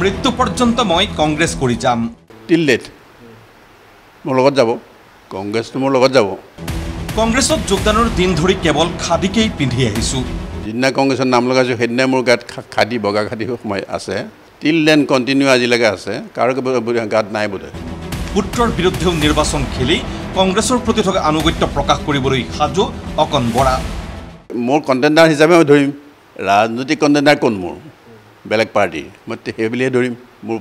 মৃত্যু পৰ্যন্ত মই কংগ্ৰেছ কৰি যাম। টিল ডেট মোৰ লগত যাব। কংগ্ৰেছটো মোৰ লগত যাব। কংগ্ৰেছত যোগদানৰ দিন ধৰি কেৱল খাদীকেই পিন্ধি আহিছোঁ। যিদিনা কংগ্ৰেছৰ নাম লগাইছোঁ সেইদিনাই মোৰ গাত খাদী বগা খাদী সোমাই আছে। টিল দেন কণ্টিনিউ আজিলৈকে আছে। কাৰো গাত নাই বোধহয়। পুত্ৰৰ বিৰুদ্ধেও নিৰ্বাচন খেলি কংগ্ৰেছৰ প্ৰতি থকা আনুগত্য প্ৰকাশ কৰিবলৈ সাজু অকণ বৰা। মোৰ কণ্টেণ্ডাৰ হিচাপে মই ধৰিম। ৰাজনৈতিক কণ্টেণ্ডাৰ কোন মোৰ? বেলেগ পাৰ্টি। মই সেইবুলিয়ে ধৰিম। মোৰ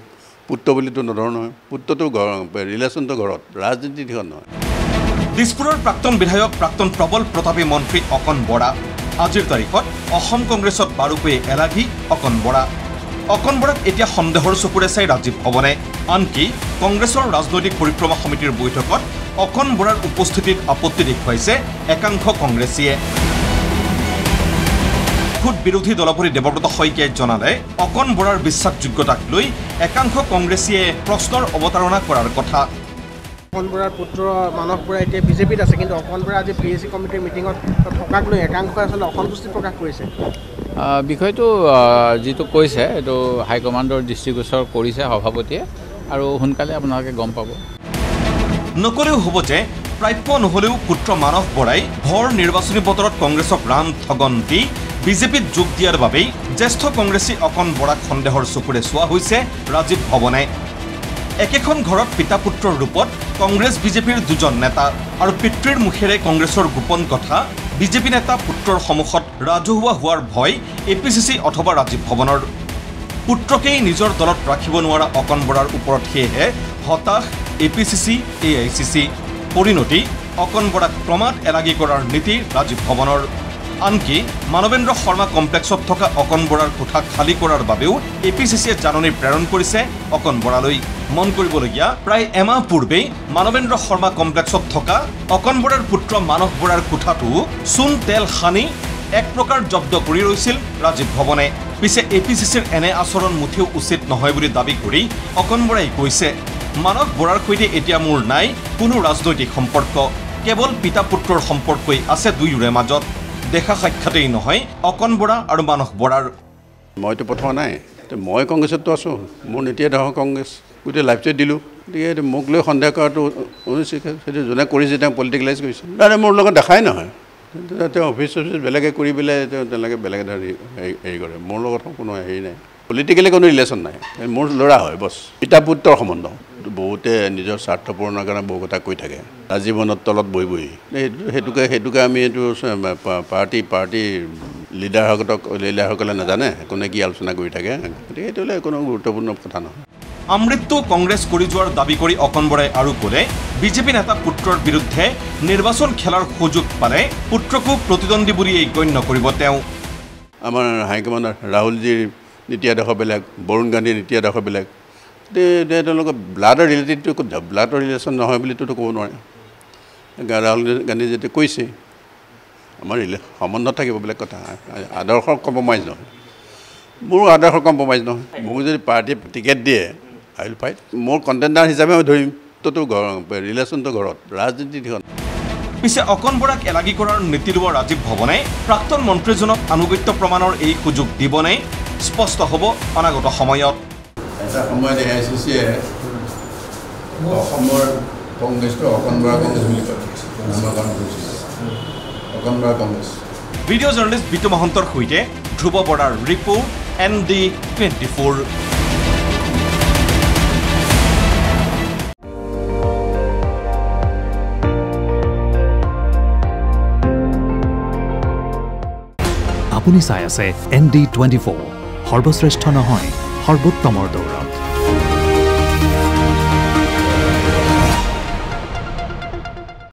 পুত্ৰ বুলিতো নধৰো নহয়। পুত্ৰটো ঘৰ ৰিলেশ্যনটো ঘৰত। ৰাজনীতি নহয়। দিছপুৰৰ প্ৰাক্তন বিধায়ক প্ৰাক্তন প্ৰবল প্ৰতাপী মন্ত্ৰী অকণ বৰা আজিৰ তাৰিখত অসম কংগ্ৰেছত বাৰুকৈয়ে এলাগী অকণ বৰা। অকণ বৰাক এতিয়া সন্দেহৰ চকুৰে চাই ৰাজীৱ ভৱনে আনকি কংগ্ৰেছৰ ৰাজনৈতিক পৰিক্ৰমা সমিতিৰ বৈঠকত অকণ বৰাৰ উপস্থিতিত আপত্তি দেখুৱাইছে একাংশ কংগ্ৰেছীয়ে। খোদ বিৰোধী দলপতি দেৱব্ৰত শইকীয়াই জনালে অকণ বৰাৰ বিশ্বাসযোগ্যতাক লৈ একাংশ কংগ্ৰেছীয়ে প্ৰশ্নৰ অৱতাৰণা কৰাৰ কথা। অকণ বৰাৰ পুত্ৰ মানস বৰা এতিয়া বিজেপিত আছে কিন্তু অকণ বৰা আজি পি এইচ চি কমিটিৰ মিটিঙত থকাক লৈ একাংশই আচলতে অসন্তুষ্টি প্ৰকাশ কৰিছে। বিষয়টো যিটো কৈছে এইটো হাইকমাণ্ডৰ দৃষ্টিগোচৰ কৰিছে সভাপতিয়ে আৰু সোনকালে আপোনালোকে গম পাব। নকলেও হ'ব যে প্ৰাপ্য নহলেও পুত্ৰ মানস বৰাই ভৰ নিৰ্বাচনী বতৰত কংগ্ৰেছক ৰাম ঠগন দি বিজেপিত যোগ দিয়াৰ বাবেই জ্যেষ্ঠ কংগ্ৰেছী অকণ বৰাক সন্দেহৰ চকুৰে চোৱা হৈছে ৰাজীৱ ভৱনে। একেখন ঘৰত পিতা পুত্ৰৰ ৰূপত কংগ্ৰেছ বিজেপিৰ দুজন নেতা আৰু পিতৃৰ মুখেৰে কংগ্ৰেছৰ গোপন কথা বিজেপি নেতা পুত্ৰৰ সন্মুখত ৰাজহুৱা হোৱাৰ ভয় এ পি চি চি অথবা ৰাজীৱ ভৱনৰ। পুত্ৰকেই নিজৰ দলত ৰাখিব নোৱাৰা অকণ বৰাৰ ওপৰত সেয়েহে হতাশ A P C C A I C C. পৰিণতি অকণ বৰাক ক্ৰমাৎ এলাগী কৰাৰ নীতি ৰাজীৱ ভৱনৰ। আনকি মানৱেন্দ্ৰ শৰ্মা কমপ্লেক্সত থকা অকণ বৰাৰ কোঠা খালী কৰাৰ বাবেও এ পি চি চিয়ে জাননী প্ৰেৰণ কৰিছে অকণ বৰালৈ। মন কৰিবলগীয়া প্ৰায় এমাহ পূৰ্বেই মানৱেন্দ্ৰ শৰ্মা কমপ্লেক্সত থকা অকণ বৰাৰ পুত্ৰ মানস বৰাৰ কোঠাটো চূণ তেল সানি এক প্ৰকাৰ জব্দ কৰি ৰৈছিল ৰাজীৱ ভৱনে। পিছে এ পি চি চিৰ এনে আচৰণ মুঠেও উচিত নহয় বুলি দাবী কৰি অকণ বৰাই কৈছে মানস বৰাৰ সৈতে এতিয়া মোৰ নাই কোনো ৰাজনৈতিক সম্পৰ্ক। কেৱল পিতা পুত্ৰৰ সম্পৰ্কই আছে দুয়োৰে মাজত। দেখা সাক্ষাতেই নহয় অকণ বৰা আৰু মানস বৰাৰ মইতো পঠোৱা নাই মই কংগ্ৰেছততো আছোঁ মোৰ নীতিয়ে ধৰক কংগ্ৰেছ গোটেই লাইফটোৱে দিলোঁ গতিকে মোক লৈ সন্দেহ কৰাটো অনুচিত যোনে কৰিছে তেওঁ পলিটিকেলাইজ কৰিছে। দাদা মোৰ লগত দেখাই নহয় তেওঁ অফিচ চফিচ বেলেগে কৰি পেলাই তেওঁ তেওঁলোকে বেলেগে ধৰি হেৰি হেৰি কৰে মোৰ লগত কোনো হেৰি নাই পলিটিকেলি কোনো ৰিলেশ্যন নাই মোৰ ল'ৰা হয় বছ পিতা পুত্ৰৰ সম্বন্ধ। বহুতে নিজৰ স্বাৰ্থ পূৰণৰ কাৰণে বহু কথা কৈ থাকে। আজীৱনত তলত বহি বহি। সেইটো সেইটোকে সেইটোকে আমি এইটো পাৰ্টি পাৰ্টি লিডাৰসকলক লিডাৰসকলে নাজানে কোনে কি আলোচনা কৰি থাকে। গতিকে সেইটো হ'লে কোনো গুৰুত্বপূৰ্ণ কথা নহয়। আমৃত্যু কংগ্ৰেছ কৰি যোৱাৰ দাবী কৰি অকণ বৰাই আৰু ক'লে বিজেপি নেতা পুত্ৰৰ বিৰুদ্ধে নিৰ্বাচন খেলাৰ সুযোগ পালে পুত্ৰকো প্ৰতিদ্বন্দ্বী বুলিয়েই গণ্য কৰিব তেওঁ। আমাৰ হাইকমাণ্ডৰ ৰাহুলজীৰ নীতি আদৰ্শ বেলেগ বৰুণ গান্ধীৰ নীতি আদৰ্শ বেলেগ। তেওঁলোকৰ ব্লাডৰ ৰিলেটেডটো ব্লাডৰ ৰিলেশ্যন নহয় বুলিতো ক'ব নোৱাৰে। ৰাহুল গান্ধী যেতিয়া কৈছে আমাৰ ৰিলে সম্বন্ধ থাকিব বেলেগ কথা। আদৰ্শৰ কম্প্ৰমাইজ নহয়। মোৰো আদৰ্শৰ কম্প্ৰমাইজ নহয়। মোক যদি পাৰ্টীয়ে টিকেট দিয়ে আই উইল ফাইট মোৰ কণ্টেণ্ডাৰ হিচাপে মই ধৰিম। ততো ঘৰ ৰিলেশ্যনটো ঘৰত। ৰাজনীতি দিশত। পিছে অকণ বৰাক এলাগী কৰাৰ নীতি লোৱা ৰাজীৱ ভৱনে? প্ৰাক্তন মন্ত্ৰীজনক আনুগত্য প্ৰমাণৰ এই সুযোগ দিবনে? স্পষ্ট হ'ব অনাগত সময়ত। এটা সময়ত এ আই চি চিয়ে অসমৰ কংগ্ৰেছটো অকণ বৰা কংগ্ৰেছ বুলি কয় নামাকৰণ কৰিছিল Akon Bora Congress video' journalist Bitu মহন্তৰ সৈতে ধ্ৰুৱ বৰাৰ report N D twenty four আপুনি চাই আছে এন ডি টুৱেণ্টি ফ'ৰ সৰ্বশ্ৰেষ্ঠ নহয়। সৰ্বোত্তমৰ দৌৰত